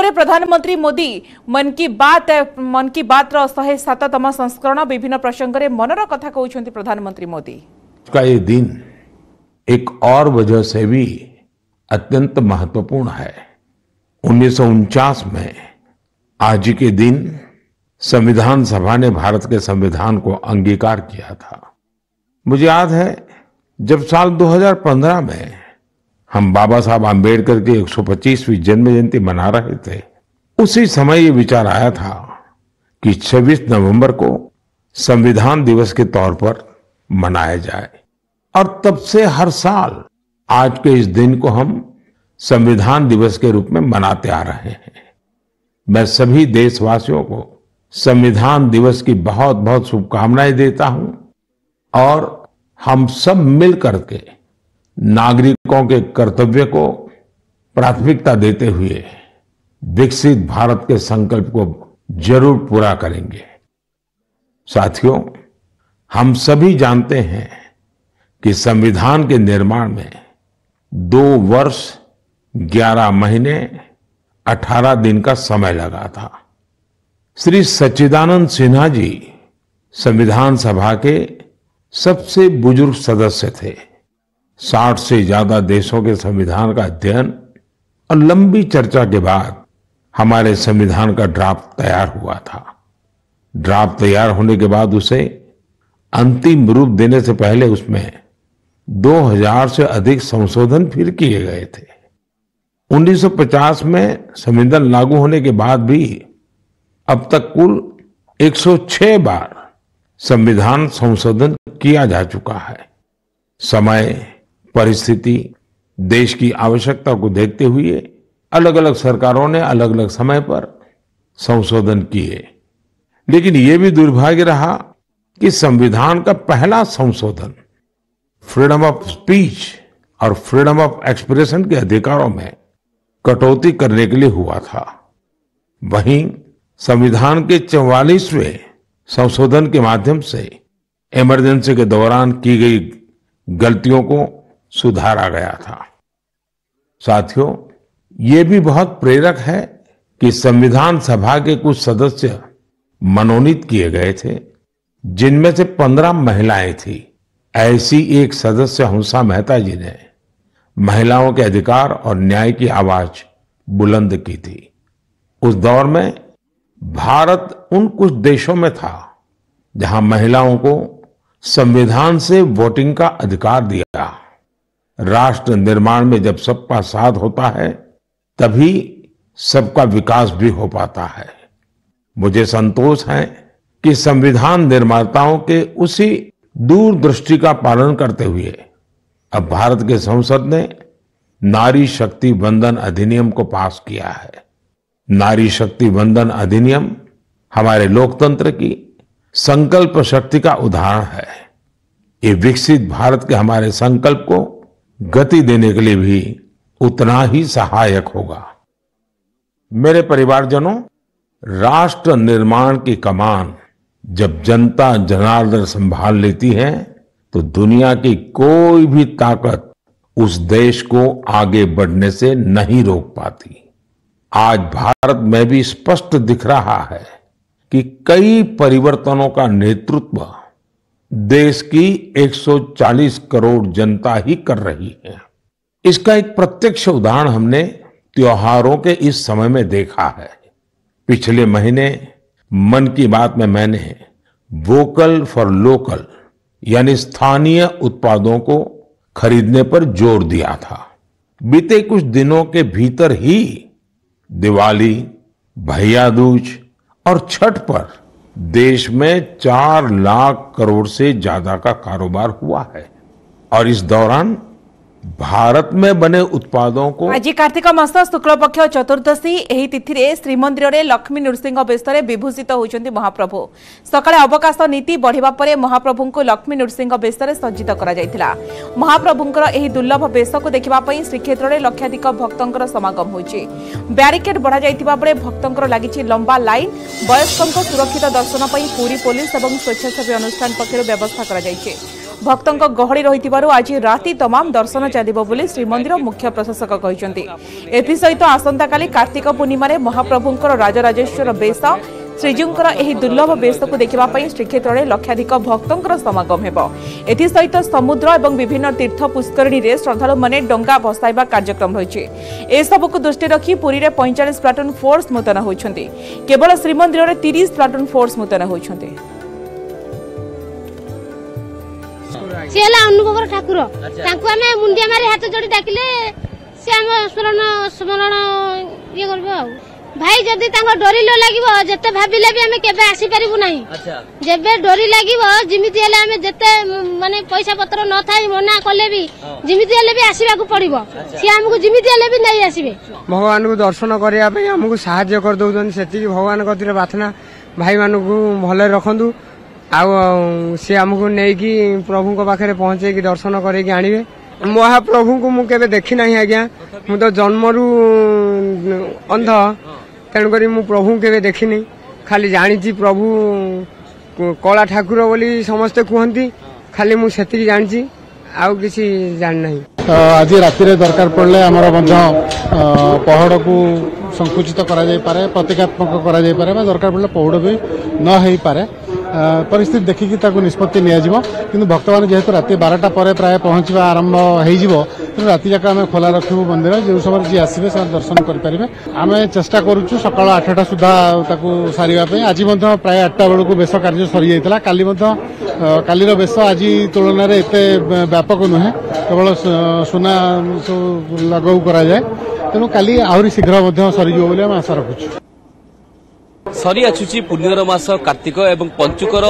ଶେଷରେ ପ୍ରଧାନମନ୍ତ୍ରୀ ମୋଦି ମନ୍ କି ବାତ୍ ମନ୍ କି ବାତ୍ର ଶହେ ସାତତମ ସଂସ୍କରଣ ବିଭିନ୍ନ ପ୍ରସଙ୍ଗରେ ମନର କଥା କହୁଛନ୍ତି ପ୍ରଧାନମନ୍ତ୍ରୀ ମୋଦି का ये दिन एक और वजह से भी अत्यंत महत्वपूर्ण है उन्नीस में आज ही के दिन संविधान सभा ने भारत के संविधान को अंगीकार किया था मुझे याद है जब साल 2015 में हम बाबा साहब आम्बेडकर की 125वीं जन्म जयंती मना रहे थे। उसी समय ये विचार आया था कि 26 नवंबर को संविधान दिवस के तौर पर मनाया जाए। और तब से हर साल आज के इस दिन को हम संविधान दिवस के रूप में मनाते आ रहे हैं। मैं सभी देशवासियों को संविधान दिवस की बहुत बहुत शुभकामनाएँ देता हूँ और हम सब मिल करके नागरिकों के कर्तव्य को प्राथमिकता देते हुए विकसित भारत के संकल्प को ज़रूर पूरा करेंगे। साथियों, हम सभी जानते हैं कि संविधान के निर्माण में दो वर्ष, ग्यारह महीने, अठारह दिन का समय लगा था। श्री सच्चिदानंद सिन्हा जी संविधान सभा के सबसे बुज़ुर्ग सदस्य थे। साठ से ज़्यादा देशों के संविधान का अध्ययन और लंबी चर्चा के बाद हमारे संविधान का ड्राफ्ट तैयार हुआ था। ड्राफ्ट तैयार होने के बाद उसे अंतिम रूप देने से पहले उसमें 2000 से अधिक संशोधन फिर किए गए थे। 1950 में संविधान लागू होने के बाद भी अब तक कुल 106 बार संविधान संशोधन किया जा चुका है। समय परिस्थिति देश की आवश्यकता को देखते हुए अलग अलग सरकारों ने अलग अलग समय पर संशोधन किए। लेकिन ये भी दुर्भाग्य रहा कि संविधान का पहला संशोधन फ्रीडम ऑफ़ स्पीच और फ्रीडम ऑफ़ एक्सप्रेशन के अधिकारों में कटौती करने के लिए हुआ था। वहीं संविधान के चौवालीसवें संशोधन के माध्यम से इमरजेंसी के दौरान की गई गलतियों को सुधारा गया था। साथियों, ये भी बहुत प्रेरक है कि संविधान सभा के कुछ सदस्य मनोनीत किए गए थे, जिनमें से पंद्रह महिलाएँ थी। ऐसी एक सदस्य हंसा मेहता जी ने महिलाओं के अधिकार और न्याय की आवाज़ बुलंद की थी। उस दौर में भारत उन कुछ देशों में था, जहाँ महिलाओं को संविधान से वोटिंग का अधिकार दिया राष्ट्र निर्माण में जब सबका साथ होता है, तभी सबका विकास भी हो पाता है। मुझे संतोष है कि संविधान निर्माताओं के उसी दूरदृष्टि का पालन करते हुए अब भारत के संसद ने नारी शक्ति वंदन अधिनियम को पास किया है। नारी शक्ति वंदन अधिनियम हमारे लोकतंत्र की संकल्प शक्ति का उदाहरण है। ये विकसित भारत के हमारे संकल्प को गति देने के लिए भी उतना ही सहायक होगा। मेरे परिवारजनों, राष्ट्र निर्माण की कमान जब जनता जनार्दन संभाल लेती है तो दुनिया की कोई भी ताकत उस देश को आगे बढ़ने से नहीं रोक पाती। आज भारत में भी स्पष्ट दिख रहा है कि कई परिवर्तनों का नेतृत्व देश की 140 करोड़ जनता ही कर रही है। इसका एक प्रत्यक्ष उदाहरण हमने त्योहारों के इस समय में देखा है। पिछले महीने मन की बात में मैंने वोकल फॉर लोकल, यानी स्थानीय उत्पादों को खरीदने पर ज़ोर दिया था। बीते कुछ दिनों के भीतर ही दिवाली, भैया दूज और छठ पर देश में चार लाख करोड़ से ज़्यादा का कारोबार हुआ है। और इस दौरान भारत में बने उत्पादों को ଆଜି କାର୍ତ୍ତିକ ମାସ ଶୁକ୍ଳପକ୍ଷ ଚତୁର୍ଦ୍ଦଶୀ ଏହି ତିଥିରେ ଶ୍ରୀମନ୍ଦିରରେ ଲକ୍ଷ୍ମୀ ନୃସିଂହ ବେଶରେ ବିଭୂଷିତ ହୋଇଛନ୍ତି ମହାପ୍ରଭୁ ସକାଳେ ଅବକାଶ ନୀତି ବଢ଼ିବା ପରେ ମହାପ୍ରଭୁଙ୍କୁ ଲକ୍ଷ୍ମୀ ନୃସିଂହ ବେଶରେ ସଜ୍ଜିତ କରାଯାଇଥିଲା ମହାପ୍ରଭୁଙ୍କର ଏହି ଦୁର୍ଲଭ ବେଶକୁ ଦେଖିବା ପାଇଁ ଶ୍ରୀକ୍ଷେତ୍ରରେ ଲକ୍ଷାଧିକ ଭକ୍ତଙ୍କର ସମାଗମ ହୋଇଛି ବ୍ୟାରିକେଡ୍ ବଢ଼ାଯାଇଥିବା ବେଳେ ଭକ୍ତଙ୍କର ଲାଗିଛି ଲମ୍ବା ଲାଇନ୍ ବୟସ୍କଙ୍କ ସୁରକ୍ଷିତ ଦର୍ଶନ ପାଇଁ ପୁରୀ ପୋଲିସ ଏବଂ ସ୍ୱେଚ୍ଛାସେବୀ ଅନୁଷ୍ଠାନ ପକ୍ଷରୁ ବ୍ୟବସ୍ଥା କରାଯାଇଛି ଭକ୍ତଙ୍କ ଗହଳି ରହିଥିବାରୁ ଆଜି ରାତି ତମାମ ଦର୍ଶନ ଚାଲିବ ବୋଲି ଶ୍ରୀମନ୍ଦିର ମୁଖ୍ୟ ପ୍ରଶାସକ କହିଛନ୍ତି। ଏଥିସହିତ ଆସନ୍ତାକାଲି କାର୍ତ୍ତିକ ପୂର୍ଣ୍ଣିମାରେ ମହାପ୍ରଭୁଙ୍କର ରାଜରାଜେଶ୍ୱର ବେଶ ଶ୍ରୀଜୀଉଙ୍କର ଏହି ଦୁର୍ଲଭ ବେଶକୁ ଦେଖିବା ପାଇଁ ଶ୍ରୀକ୍ଷେତ୍ରରେ ଲକ୍ଷାଧିକ ଭକ୍ତଙ୍କର ସମାଗମ ହେବ। ଏଥିସହିତ ସମୁଦ୍ର ଏବଂ ବିଭିନ୍ନ ତୀର୍ଥ ପୁଷ୍କରିଣୀରେ ଶ୍ରଦ୍ଧାଳୁମାନେ ଡଙ୍ଗା ଭସାଇବା କାର୍ଯ୍ୟକ୍ରମ ରହିଛି। ଏସବୁକୁ ଦୃଷ୍ଟିରେ ରଖି ପୁରୀରେ ପଇଁଚାଳିଶ ପ୍ଲାଟୁନ ଫୋର୍ସ ମୁତୟନ ହୋଇଛନ୍ତି। କେବଳ ଶ୍ରୀମନ୍ଦିରରେ ତିରିଶ ପ୍ଲାଟୁନ ଫୋର୍ସ ମୁତୟନ ହୋଇଛନ୍ତି। সে হল অনুভবর ঠাকুর তাঁকু আমি মুন্ডিয়া মারি হাত যোড়ি ডাকিলে সে আমার স্মরণ স্মরণ ইয়ে করব আও ভাই যদি তাঙ্ক ডোরি লো লাগিব যেতে ভাবিলে বি আমি কেবে আসি পারিবু নাই যেবে ডোরি লাগিব যিমিতি হেলে আমি যেতে মানে পয়সা পত্র ন থাই মনা কলে বি যিমিতি হেলে বি আসিবাকু পড়িব সি আমাকু যিমিতি হেলে বি নাই আসিবে ভগবানকু দর্শন করিয়া পাই আমাকু সাহায্য কর দউজন সেতিকি ভগবান গতিরে প্রার্থনা ভাই মানুকু ভলে রাখন্তু ଆଉ ସେ ଆମକୁ ନେଇକି ପ୍ରଭୁଙ୍କ ପାଖରେ ପହଞ୍ଚେଇକି ଦର୍ଶନ କରେଇକି ଆଣିବେ। ମହାପ୍ରଭୁଙ୍କୁ ମୁଁ କେବେ ଦେଖି ନାହିଁ ଆଜ୍ଞା। ମୁଁ ତ ଜନ୍ମରୁ ଅନ୍ଧ। ତେଣୁକରି ମୁଁ ପ୍ରଭୁଙ୍କୁ କେବେ ଦେଖିନି। ଖାଲି ଜାଣିଛି ପ୍ରଭୁ କଳା ଠାକୁର ବୋଲି ସମସ୍ତେ କୁହନ୍ତି। ଖାଲି ମୁଁ ସେତିକି ଜାଣିଛି। ଆଉ କିଛି ଜାଣିନାହିଁ। ଅ, ଆଜି ରାତିରେ ଦରକାର ପଡ଼ିଲେ ଆମର ମଧ୍ୟ ଅ, ପହଡ଼କୁ ସଂକୁଚିତ କରାଯାଇପାରେ ପ୍ରତୀକାତ୍ମକ କରାଯାଇପାରେ ବା ଦରକାର ପଡ଼ିଲେ ପହୁଡ଼ ବି ନ ହେଇପାରେ। ଅ, ପରିସ୍ଥିତି ଦେଖିକି ତାକୁ ନିଷ୍ପତ୍ତି ନିଆଯିବ କିନ୍ତୁ ଭକ୍ତମାନେ ଯେହେତୁ ରାତି ବାରଟା ପରେ ପ୍ରାୟ ପହଞ୍ଚିବା ଆରମ୍ଭ ହେଇଯିବ ତେଣୁ ରାତି ଯାକ ଆମେ ଖୋଲା ରଖିବୁ ମନ୍ଦିର ଯେଉଁ ସମୟରେ ଯିଏ ଆସିବେ ସେମାନେ ଦର୍ଶନ କରିପାରିବେ ଆମେ ଚେଷ୍ଟା କରୁଛୁ ସକାଳ ଆଠଟା ସୁଦ୍ଧା ତାକୁ ସାରିବା ପାଇଁ ଆଜି ମଧ୍ୟ ପ୍ରାୟ ଆଠଟା ବେଳକୁ ବେଶ କାର୍ଯ୍ୟ ସରିଯାଇଥିଲା କାଲି ମଧ୍ୟ ଅ, କାଲିର ବେଶ ଆଜି ତୁଳନାରେ ଏତେ ବ- ବ୍ୟାପକ ନୁହେଁ କେବଳ ସୁ- ସୁନା ସବୁ ଲଗାଉ କରାଯାଏ ତେଣୁ କାଲି ଆହୁରି ଶୀଘ୍ର ମଧ୍ୟ ସରିଯିବ ବୋଲି ଆମେ ଆଶା ରଖୁଛୁ সরি আসুচি পুণ্যর মাস কার্তিক এবং পঞ্চুকর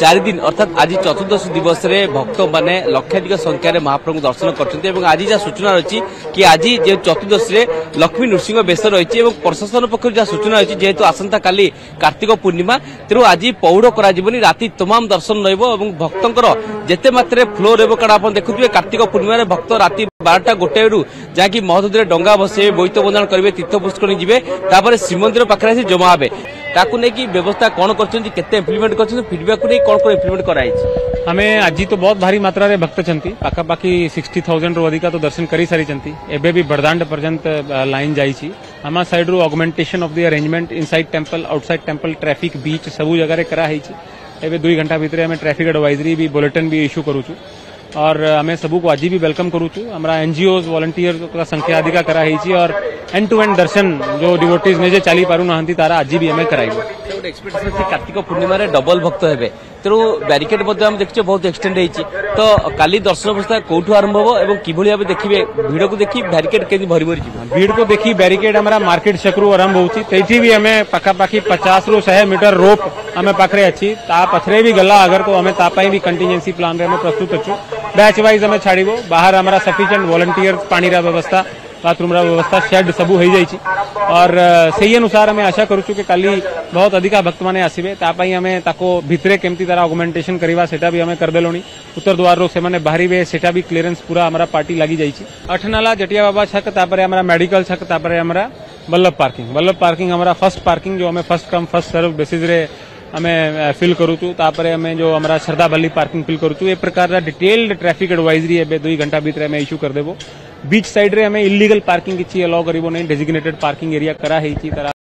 চারিদিন অর্থাৎ আজ চতুর্দশ দিবসে ভক্ত মানে লক্ষাধিক সংখ্যায় মহাপ্রভু দর্শন করছেন এবং আজ যা সূচনা রয়েছে কি আজ যে চতুর্দশে লক্ষ্মী নৃসিংহ বেশ রয়েছে এবং প্রশাসন পক্ষ যা সূচনা রয়েছে যেহেতু আসন্তকালি কার্তিক পূর্ণিমা তেমন আজ পৌঢ় করা রাতে তমাম দর্শন রহব এবং ভক্তর যেতে মাত্রায় ফ্লো রহব কারণ আপনার দেখুবে কার্তিক পূর্ণিমার ভক্ত রাতে বারোটা গোটায়েরু যাকি মহোদয় ডঙ্গা বসাইবে বৈত বন্দাণ করবে তীর্থ পুষ্করণী যাবে তাপরে শ্রীমন্দির পাখে আসি জমা হবে তাকে নেই ব্যবস্থা কোণ করছেন কেতে ইমপ্লিমেন্ট করছেন ফিডব্যাক নেই কোণ কোণ ইমপ্লিমেন্ট করা হয়েছে ଆମେ ଆଜି ତ ବହୁତ ଭାରି ମାତ୍ରାରେ ଭକ୍ତ ଅଛନ୍ତି ପାଖାପାଖି ସିକ୍ସଟି ଥାଉଜେଣ୍ଡରୁ ଅଧିକା ତ ଦର୍ଶନ କରିସାରିଛନ୍ତି ଏବେ ବି ବଡ଼ଦାଣ୍ଡ ପର୍ଯ୍ୟନ୍ତ ଲାଇନ୍ ଯାଇଛି ଆମ ସାଇଡ୍ରୁ augmentation of the arrangement inside temple outside temple traffic beach ସବୁ ଜାଗାରେ କରାହେଇଛି ଏବେ ଦୁଇ ଘଣ୍ଟା ଭିତରେ ଆମେ ଟ୍ରାଫିକ୍ ଆଡଭାଇଜରୀ ବି ବୁଲେଟିନ୍ ବି ଇସ୍ୟୁ କରୁଛୁ और आम सबू को आज भी वेलकम करूँ छू हमारा एनजीओ वॉलंटियर संख्या अधिका कराई और एंड टू एंड दर्शन जो डिवोटीज ने चली पार ना तारा आज भी आम कराइबु पूर्णिम डबल भक्त हे ତେଣୁ ବ୍ୟାରିକେଡ୍ ମଧ୍ୟ ଆମେ ଦେଖିଛେ ବହୁତ ଏକ୍ସଟେଣ୍ଡ ହେଇଛି ତ କାଲି ଦର୍ଶନ ବ୍ୟବସ୍ଥା କୋଉଠୁ ଆରମ୍ଭ ହେବ ଏବଂ କିଭଳି ଭାବେ ଦେଖିବେ ଭିଡକୁ ଦେଖି ବ୍ୟାରିକେଡ୍ କେମିତି ଭରି ଭରି ଯିବ भीड़ को देखी बैरिकेड हमारा मार्केट छकरू आरंभ होची तेथी भी हमें पाखापाखी पचास रु शहे मीटर रोप हमें पाखरे अच्छी ता पछरे भी गला अगर तो हमें तापाई भी कंटिजेंसी प्लान रे हमें प्रस्तुत अच्छु बैच वाइज हमें छाड़िबो बाहर हमारा सफिशिएंट वॉलंटियर पानी रा व्यवस्था बाथरूम रा व्यवस्था शेड सबू हो जाइछि और अ, सेही अनुसार हमें आशा करूछु कि काली ବହୁତ ଅଧିକା ଭକ୍ତମାନେ ଆସିବେ ତା ପାଇଁ ଆମେ ତାକୁ ଭିତରେ କେମିତି ତାର ଅଗମେଣ୍ଟେସନ କରିବା ସେଟା ବି ଆମେ କରିଦେଲୁଣି ଉତ୍ତର ଦ୍ୱାରରୁ ସେମାନେ ବାହାରିବେ ସେଟା ବି କ୍ଲିୟରେନ୍ସ ପୁରା ଆମର ପାର୍ଟି ଲାଗିଯାଇଛି ଅଠନାଲା ଜଟିଆ ବାବା ଛକ ତାପରେ ଆମର ମେଡିକାଲ ଛକ ତାପରେ ଆମର ବଲ୍ଲଭ ପାର୍କିଂ ବଲ୍ଲଭ ପାର୍କିଂ ଆମର ଫର୍ଷ୍ଟ ପାର୍କିଂ ଯେଉଁ ଆମେ ଫର୍ଷ୍ଟ କମ୍ ଫର୍ଷ୍ଟ ସର୍ଭ ବେସିସ୍ରେ ଆମେ ଫିଲ୍ କରୁଛୁ ତାପରେ ଆମେ ଯେଉଁ ଆମର ଶ୍ରଦ୍ଧାବାଲି ପାର୍କିଂ ଫିଲ୍ କରୁଛୁ ଏ ପ୍ରକାରର ଡିଟେଲ୍ଡ ଟ୍ରାଫିକ୍ ଆଡଭାଇଜରୀ ଏବେ ଦୁଇ ଘଣ୍ଟା ଭିତରେ ଆମେ ଇସ୍ୟୁ କରିଦେବୁ ବିଚ୍ ସାଇଡ୍ରେ ଆମେ ଇଲିଗାଲ୍ ପାର୍କିଂ କିଛି ଆଲାଓ କରିବୁ ନାହିଁ ଡେଜିଗ୍ନେଟେଡ୍ ପାର୍କିଂ ଏରିଆ କରାହେଇଛି ତାର